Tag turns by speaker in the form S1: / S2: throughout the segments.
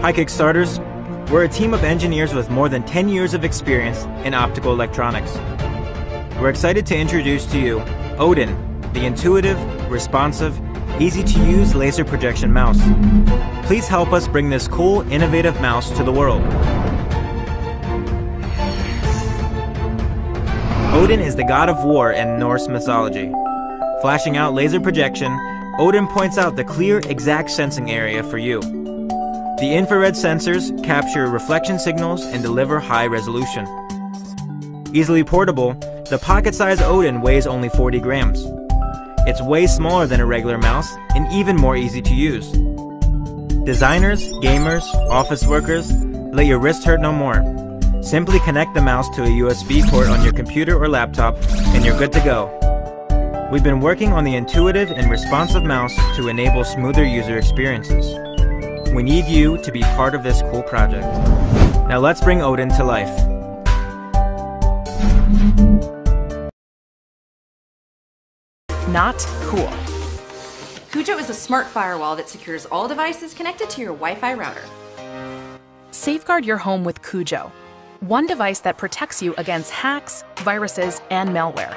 S1: Hi, Kickstarters. We're a team of engineers with more than 10 years of experience in optical electronics. We're excited to introduce to you Odin, the intuitive, responsive, easy to use laser projection mouse. Please help us bring this cool, innovative mouse to the world. Odin is the god of war in Norse mythology. Flashing out laser projection, Odin points out the clear, exact sensing area for you. The infrared sensors capture reflection signals and deliver high resolution. Easily portable, the pocket-sized Odin weighs only 40 grams. It's way smaller than a regular mouse and even more easy to use. Designers, gamers, office workers, let your wrist hurt no more. Simply connect the mouse to a USB port on your computer or laptop and you're good to go. We've been working on the intuitive and responsive mouse to enable smoother user experiences. We need you to be part of this cool project. Now let's bring Odin to life.
S2: Not cool.
S3: Cujo is a smart firewall that secures all devices connected to your Wi-Fi router.
S2: Safeguard your home with Cujo, one device that protects you against hacks, viruses, and malware.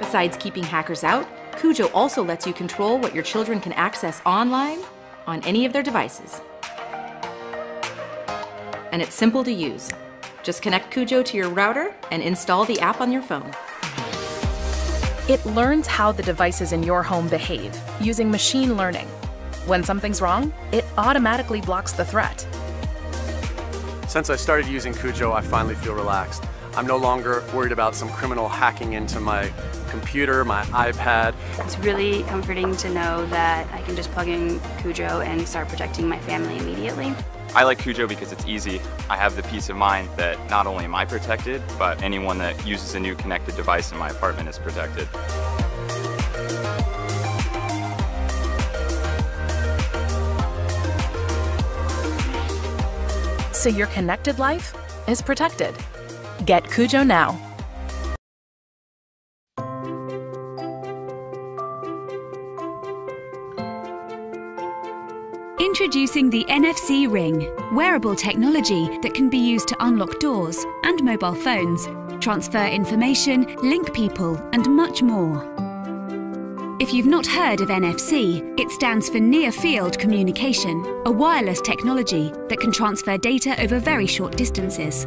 S3: Besides keeping hackers out, Cujo also lets you control what your children can access online on any of their devices. And it's simple to use. Just connect Cujo to your router and install the app on your phone.
S2: It learns how the devices in your home behave using machine learning. When something's wrong, it automatically blocks the threat.
S4: Since I started using Cujo, I finally feel relaxed. I'm no longer worried about some criminal hacking into my computer, my iPad.
S5: It's really comforting to know that I can just plug in Cujo and start protecting my family immediately.
S6: I like Cujo because it's easy. I have the peace of mind that not only am I protected, but anyone that uses a new connected device in my apartment is protected.
S2: So your connected life is protected. Get Cujo now.
S7: Introducing the NFC Ring, wearable technology that can be used to unlock doors and mobile phones, transfer information, link people, and much more. If you've not heard of NFC, it stands for Near Field Communication, a wireless technology that can transfer data over very short distances.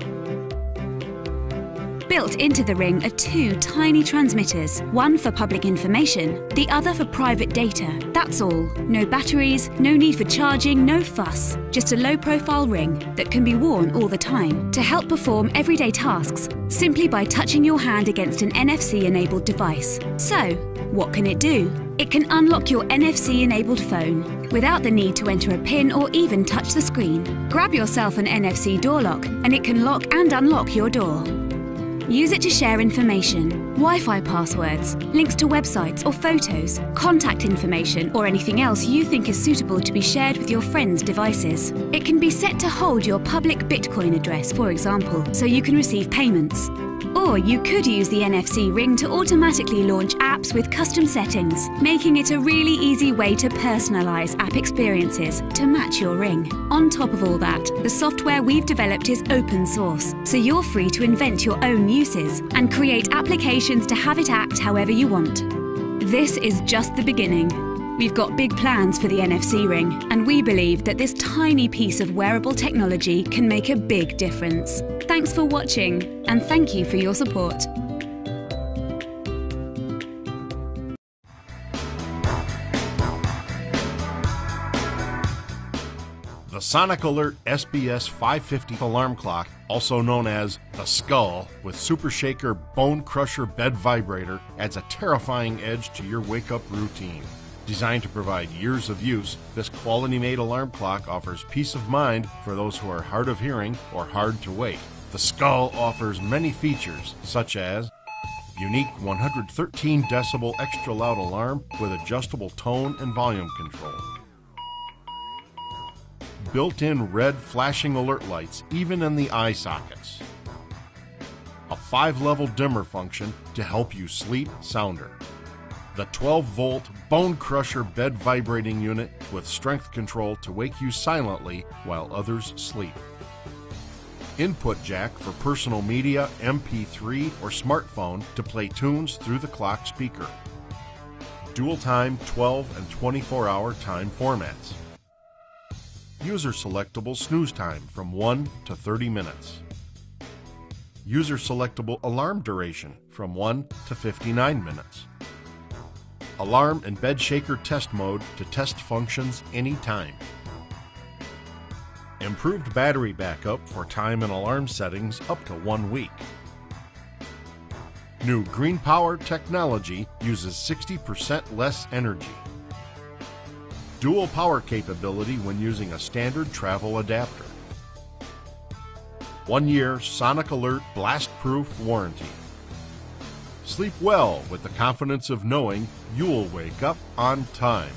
S7: Built into the ring are two tiny transmitters, one for public information, the other for private data. That's all. No batteries, no need for charging, no fuss. Just a low profile ring that can be worn all the time to help perform everyday tasks simply by touching your hand against an NFC enabled device. So, what can it do? It can unlock your NFC enabled phone without the need to enter a PIN or even touch the screen. Grab yourself an NFC door lock and it can lock and unlock your door. Use it to share information, Wi Fi passwords, links to websites or photos, contact information, or anything else you think is suitable to be shared with your friends' devices. It can be set to hold your public Bitcoin address, for example, so you can receive payments. Or you could use the NFC ring to automatically launch apps with custom settings, making it a really easy way to personalize app experiences to match your ring. On top of all that, the software we've developed is open source, so you're free to invent your own uses and create applications to have it act however you want. This is just the beginning. We've got big plans for the NFC ring, and we believe that this tiny piece of wearable technology can make a big difference. Thanks for watching, and thank you for your support.
S8: The Sonic Alert SBS 550 alarm clock, also known as the Skull, with Super Shaker Bone Crusher Bed Vibrator, adds a terrifying edge to your wake up routine. Designed to provide years of use, this quality made alarm clock offers peace of mind for those who are hard of hearing or hard to wake. The Skull offers many features, such as unique 113 decibel extra loud alarm with adjustable tone and volume control. Built in red flashing alert lights, even in the eye sockets. A five level dimmer function to help you sleep sounder. The 12 volt Bone Crusher bed vibrating unit with strength control to wake you silently while others sleep. Input jack for personal media, MP3, or smartphone to play tunes through the clock speaker. Dual time 12 and 24 hour time formats. User selectable snooze time from 1 to 30 minutes. User selectable alarm duration from 1 to 59 minutes. Alarm and bed shaker test mode to test functions anytime. Improved battery backup for time and alarm settings up to one week. New Green Power technology uses 60% less energy. Dual power capability when using a standard travel adapter. One year Sonic Alert blast proof warranty. Sleep well with the confidence of knowing you'll wake up on time.